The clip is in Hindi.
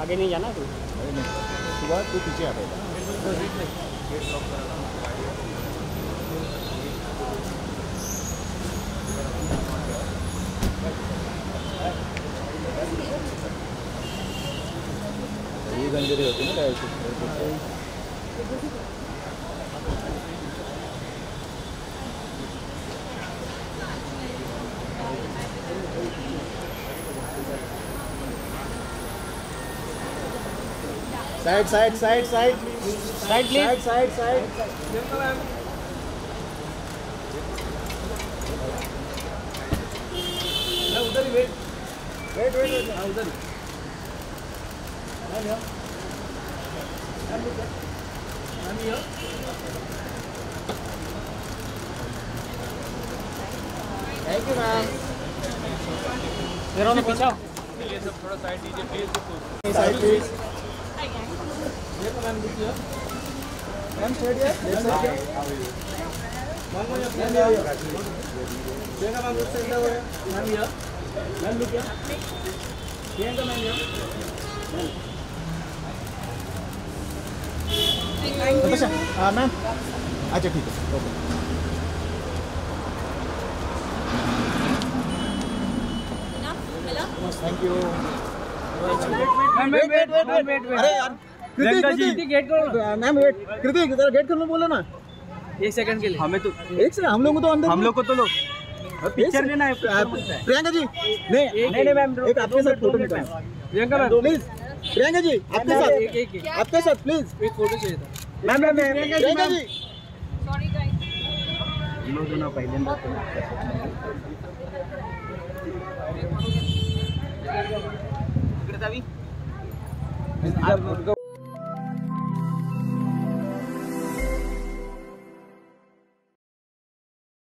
आगे नहीं जाना तू? सुबह तू पीछे आ ही गंजरी होती ना side side side side side please side side side wait wait wait हाँ उधर थैंक यू मैम मेरा पीछे आओ साइड प्लीज़ है. लेफ़्ट साइड क्या मैम मैम मैम यहाँ देखा मैम उस मैम यहाँ मैम रुकिए प्रियंका मैम यहाँ अच्छा हाँ मैम अच्छा ठीक है okay thank you wait wait wait wait अरे यार कृतिक कृतिक गेट करो मैम वेट कृतिक जरा गेट खोलने बोलो ना। एक सेकंड के लिए। हमें तो एक से हम लोग को तो अंदर हम लोग को तो लो। पिक्चर लेना है प्रियंका जी नहीं नहीं नहीं मैम एक आपके साथ फ़ोटो निकालना प्रियंका मैम। प्लीज़ प्रियंका जी आपके साथ। एक एक आपके साथ प्लीज़ एक फ़ोटो चाहिए था। Ma'am ma'am Priyanka ji sorry guys लोग ना पहले पहिल्यांदा मैम